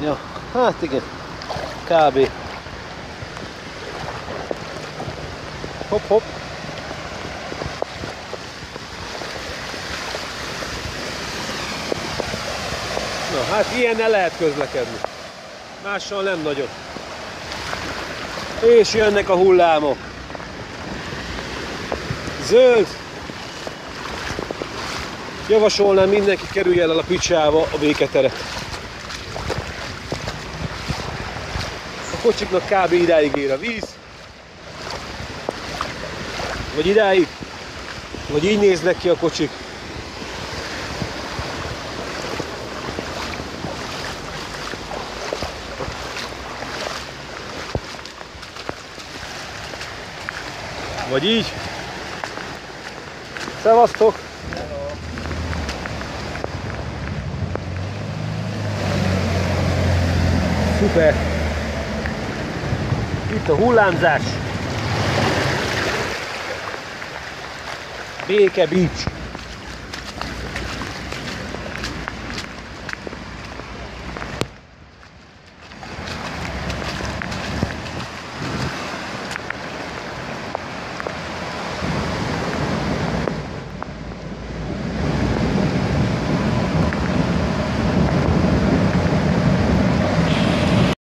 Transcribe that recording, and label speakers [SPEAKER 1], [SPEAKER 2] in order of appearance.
[SPEAKER 1] Ja, hát igen. Kb. Hopp, hopp. Na, hát ilyennel lehet közlekedni. Mással nem nagyon. És jönnek a hullámok. Zöld. Javasolnám mindenki kerüljen el a picsába a béketeret. Kocsiknak kb. idáig ér a víz. Vagy idáig. Vagy így néznek ki a kocsik. Vagy így. Szevasztok! Szuper! Itt a hullámzás. Béke Beach.